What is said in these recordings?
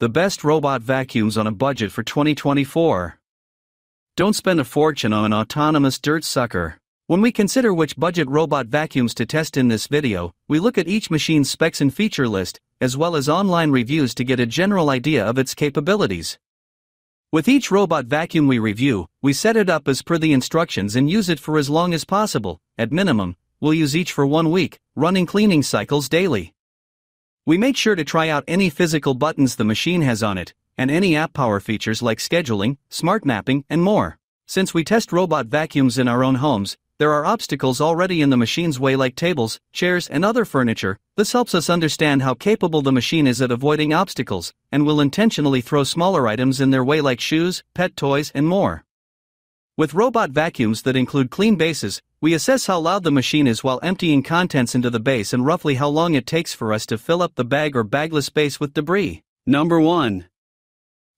The best robot vacuums on a budget for 2024. Don't spend a fortune on an autonomous dirt sucker. When we consider which budget robot vacuums to test in this video, we look at each machine's specs and feature list, as well as online reviews to get a general idea of its capabilities. With each robot vacuum we review, we set it up as per the instructions and use it for as long as possible, at minimum, we'll use each for one week, running cleaning cycles daily. We make sure to try out any physical buttons the machine has on it, and any app power features like scheduling, smart mapping, and more. Since we test robot vacuums in our own homes, there are obstacles already in the machine's way like tables, chairs, and other furniture. This helps us understand how capable the machine is at avoiding obstacles, and will intentionally throw smaller items in their way like shoes, pet toys, and more. With robot vacuums that include clean bases, we assess how loud the machine is while emptying contents into the base and roughly how long it takes for us to fill up the bag or bagless space with debris. Number 1.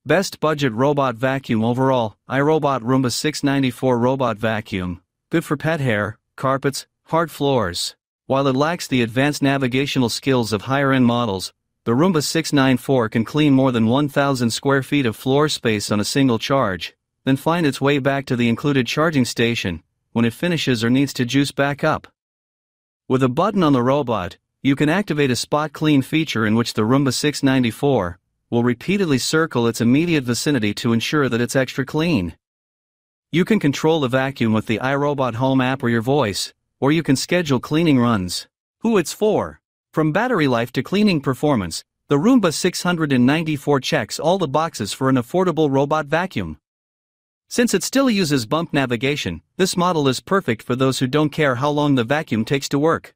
Best budget robot vacuum overall iRobot Roomba 694 Robot Vacuum good for pet hair, carpets, hard floors. While it lacks the advanced navigational skills of higher end models, the Roomba 694 can clean more than 1,000 square feet of floor space on a single charge, then find its way back to the included charging station when it finishes or needs to juice back up. With a button on the robot, you can activate a spot clean feature in which the Roomba 694 will repeatedly circle its immediate vicinity to ensure that it's extra clean. You can control the vacuum with the iRobot Home app or your voice, or you can schedule cleaning runs. Who it's for. From battery life to cleaning performance, the Roomba 694 checks all the boxes for an affordable robot vacuum. Since it still uses bump navigation, this model is perfect for those who don't care how long the vacuum takes to work.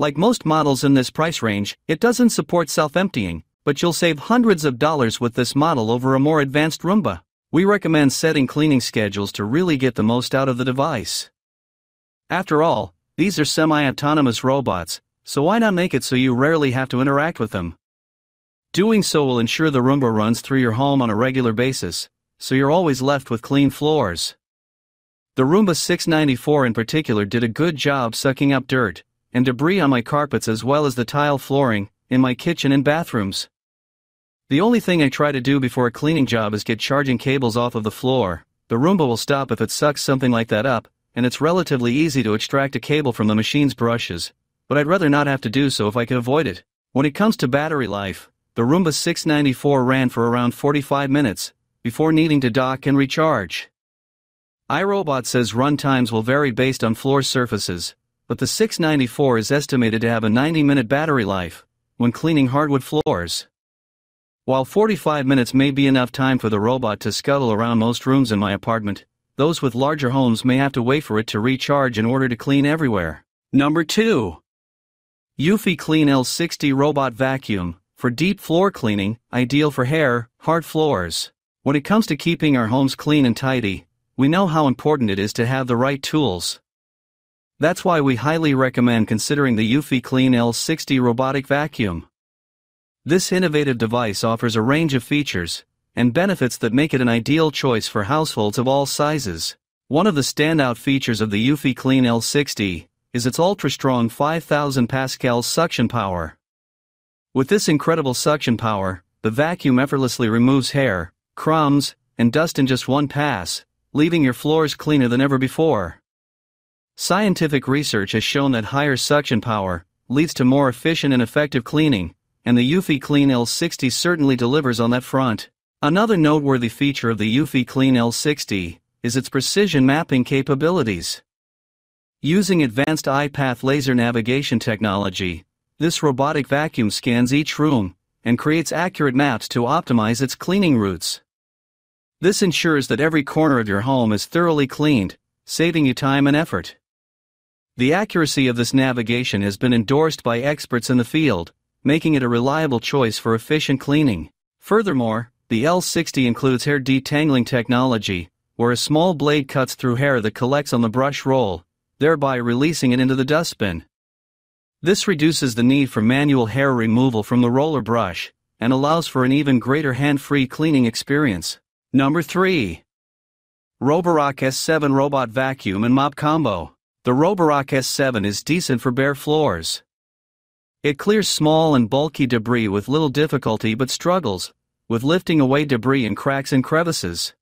Like most models in this price range, it doesn't support self emptying, but you'll save hundreds of dollars with this model over a more advanced Roomba. We recommend setting cleaning schedules to really get the most out of the device. After all, these are semi-autonomous robots, so why not make it so you rarely have to interact with them? Doing so will ensure the Roomba runs through your home on a regular basis, so you're always left with clean floors. The Roomba 694 in particular did a good job sucking up dirt and debris on my carpets as well as the tile flooring in my kitchen and bathrooms. The only thing I try to do before a cleaning job is get charging cables off of the floor. The Roomba will stop if it sucks something like that up, and it's relatively easy to extract a cable from the machine's brushes, but I'd rather not have to do so if I could avoid it. When it comes to battery life, the Roomba 694 ran for around 45 minutes before needing to dock and recharge. iRobot says run times will vary based on floor surfaces, but the 694 is estimated to have a 90 minute battery life when cleaning hardwood floors. While 45 minutes may be enough time for the robot to scuttle around most rooms in my apartment, those with larger homes may have to wait for it to recharge in order to clean everywhere. Number 2. Eufy Clean L60 Robot Vacuum, for deep floor cleaning, ideal for hair, hard floors. When it comes to keeping our homes clean and tidy, we know how important it is to have the right tools. That's why we highly recommend considering the Eufy Clean L60 Robotic Vacuum. This innovative device offers a range of features and benefits that make it an ideal choice for households of all sizes. One of the standout features of the Eufy Clean L60 is its ultra-strong 5000 pascal suction power. With this incredible suction power, the vacuum effortlessly removes hair, crumbs, and dust in just one pass, leaving your floors cleaner than ever before. Scientific research has shown that higher suction power leads to more efficient and effective cleaning, and the Eufy Clean L60 certainly delivers on that front. Another noteworthy feature of the Eufy Clean L60 is its precision mapping capabilities. Using advanced iPath laser navigation technology, this robotic vacuum scans each room and creates accurate maps to optimize its cleaning routes. This ensures that every corner of your home is thoroughly cleaned, saving you time and effort. The accuracy of this navigation has been endorsed by experts in the field, making it a reliable choice for efficient cleaning. Furthermore, the L60 includes hair detangling technology, where a small blade cuts through hair that collects on the brush roll, thereby releasing it into the dustbin. This reduces the need for manual hair removal from the roller brush and allows for an even greater hand-free cleaning experience. Number 3. Roborock S7 Robot Vacuum and Mop Combo. The Roborock S7 is decent for bare floors, it clears small and bulky debris with little difficulty but struggles with lifting away debris in cracks and crevices.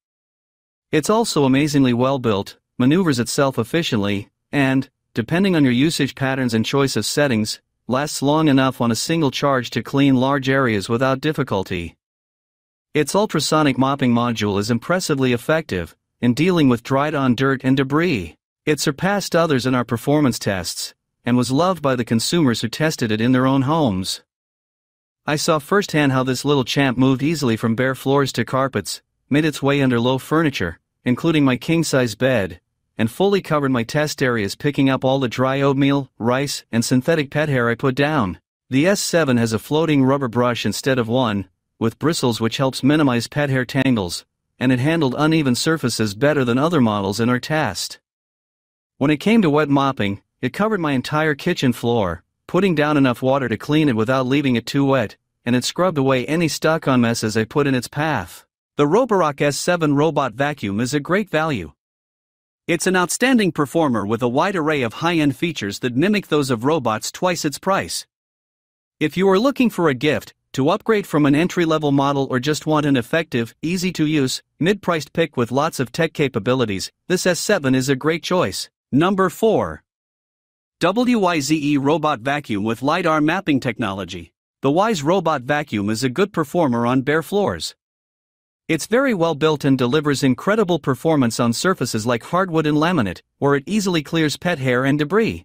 It's also amazingly well built, maneuvers itself efficiently, and, depending on your usage patterns and choice of settings, lasts long enough on a single charge to clean large areas without difficulty. Its ultrasonic mopping module is impressively effective in dealing with dried on dirt and debris. It surpassed others in our performance tests and was loved by the consumers who tested it in their own homes. I saw firsthand how this little champ moved easily from bare floors to carpets, made its way under low furniture, including my king size bed, and fully covered my test areas, picking up all the dry oatmeal, rice, and synthetic pet hair I put down. The S7 has a floating rubber brush instead of one, with bristles which helps minimize pet hair tangles, and it handled uneven surfaces better than other models in our test. When it came to wet mopping, it covered my entire kitchen floor, putting down enough water to clean it without leaving it too wet, and it scrubbed away any stuck-on messes I put in its path. The Roborock S7 robot vacuum is a great value. It's an outstanding performer with a wide array of high-end features that mimic those of robots twice its price. If you are looking for a gift, to upgrade from an entry-level model or just want an effective, easy-to-use, mid-priced pick with lots of tech capabilities, this S7 is a great choice. Number 4. WYZE Robot Vacuum with LiDAR Mapping Technology. The Wyze Robot Vacuum is a good performer on bare floors. It's very well built and delivers incredible performance on surfaces like hardwood and laminate, where it easily clears pet hair and debris.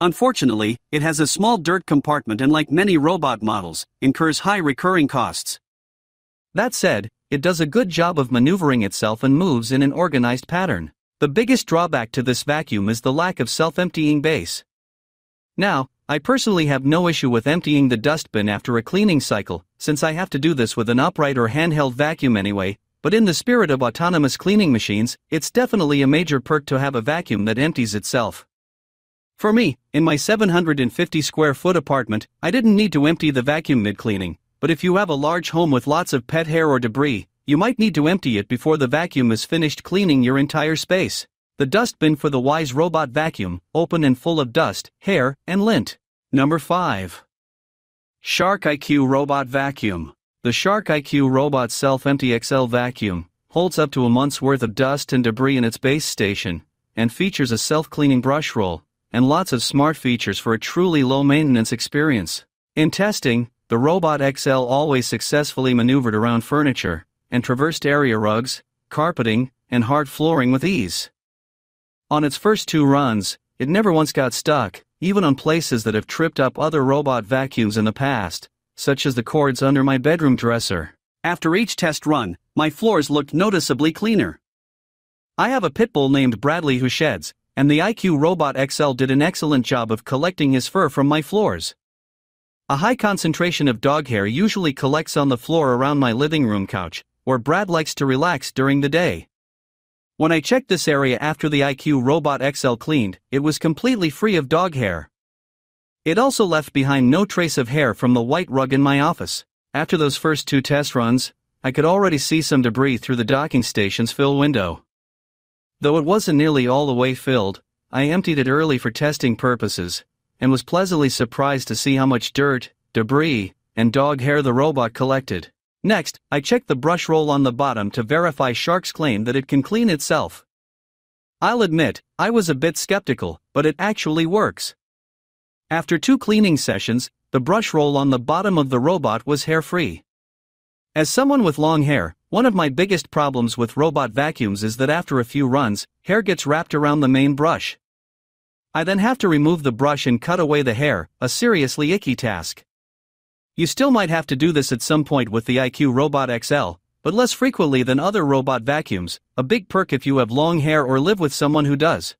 Unfortunately, it has a small dirt compartment and like many robot models, incurs high recurring costs. That said, it does a good job of maneuvering itself and moves in an organized pattern. The biggest drawback to this vacuum is the lack of self-emptying base. Now, I personally have no issue with emptying the dustbin after a cleaning cycle, since I have to do this with an upright or handheld vacuum anyway, but in the spirit of autonomous cleaning machines, it's definitely a major perk to have a vacuum that empties itself. For me, in my 750 square foot apartment, I didn't need to empty the vacuum mid cleaning, but if you have a large home with lots of pet hair or debris, you might need to empty it before the vacuum is finished cleaning your entire space. The dustbin for the Wyze Robot Vacuum, open and full of dust, hair, and lint. Number 5. Shark IQ Robot Vacuum. The Shark IQ Robot Self Empty XL Vacuum holds up to a month's worth of dust and debris in its base station, and features a self cleaning brush roll and lots of smart features for a truly low maintenance experience. In testing, the Robot XL always successfully maneuvered around furniture and traversed area rugs, carpeting, and hard flooring with ease. On its first two runs, it never once got stuck, even on places that have tripped up other robot vacuums in the past, such as the cords under my bedroom dresser. After each test run, my floors looked noticeably cleaner. I have a pit bull named Bradley who sheds, and the IQ Robot XL did an excellent job of collecting his fur from my floors. A high concentration of dog hair usually collects on the floor around my living room couch, where Brad likes to relax during the day. When I checked this area after the IQ Robot XL cleaned, it was completely free of dog hair. It also left behind no trace of hair from the white rug in my office. After those first two test runs, I could already see some debris through the docking station's fill window. Though it wasn't nearly all the way filled, I emptied it early for testing purposes, and was pleasantly surprised to see how much dirt, debris, and dog hair the robot collected. Next, I checked the brush roll on the bottom to verify Shark's claim that it can clean itself. I'll admit, I was a bit skeptical, but it actually works. After two cleaning sessions, the brush roll on the bottom of the robot was hair free. As someone with long hair, one of my biggest problems with robot vacuums is that after a few runs, hair gets wrapped around the main brush. I then have to remove the brush and cut away the hair, a seriously icky task. You still might have to do this at some point with the IQ Robot XL, but less frequently than other robot vacuums, a big perk if you have long hair or live with someone who does.